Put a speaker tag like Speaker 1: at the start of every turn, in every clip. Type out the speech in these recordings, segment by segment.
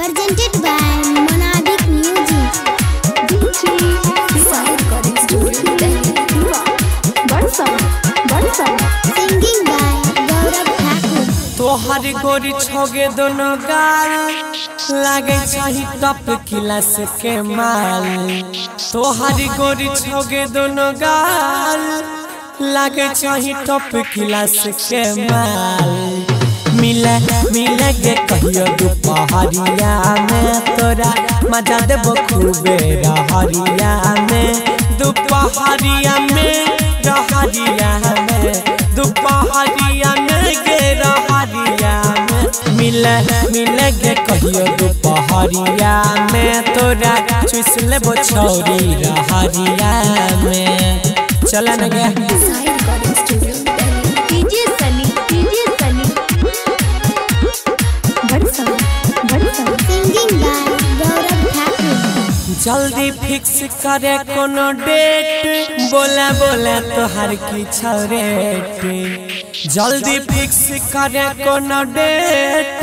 Speaker 1: presented
Speaker 2: गोरी छोगे दोनों गाल, लागे चाही टप किलास के माल। गोरी छोगे दोनों गाल टप किलास के माल। मिले मिले के कहियो दुपहरिया में, तोरा मज़ा देबो खूबे रहरिया में। दुपहरिया में, रहरिया में दुपहरिया में गे रहरिया में। मिले मिले गे कहियो दुपहरिया में, तोरा चुस लेबो छौरी रहरिया में। चल न गे।
Speaker 1: Thakur.
Speaker 2: जल्दी फिक्स करे कोनो डेट बोला बोला तोहर की छरेट जल्दी फिक्स करे कोनो डेट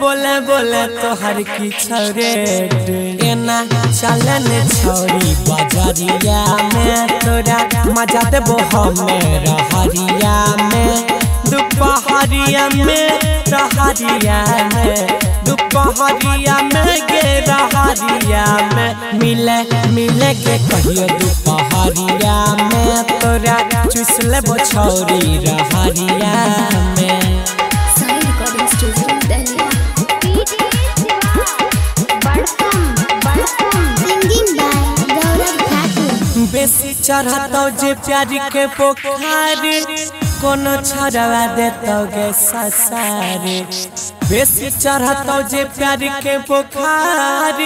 Speaker 2: बोले बोले तोहर की छरेट एना चलन छौरी बजरिया में तोरा मज़ा देबो हमें रहरिया में दुपहरिया में रहरिया में दुपहरिया में गे रहरिया में मिले मिले के कहियो दुपहरिया में। तोरा चुस लेबो छौरी रहरिया में। बेसी चढ़तो जे प्यारी के पोखारी कोनो छड़वा देतो गे ससारे। बेसी चढ़तो जे प्यारी के पोखार,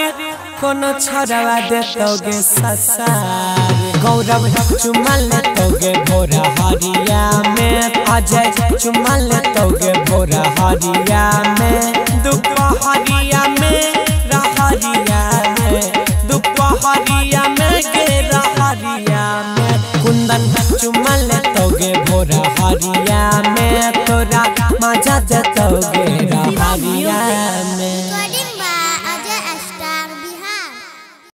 Speaker 2: कोनो छड़वा देतो गे ससारे। गौरव चुमा लेतो गे भोरा हरिया में अजय चुमा लेतो गे भोरा हरिया में दुपहरिया में रहरिया में दुपहरिया में गे रहरिया में कुंदन चुमा लेतोगे भोरा हरिया में तोरा मज़ा देतोगे रहरिया में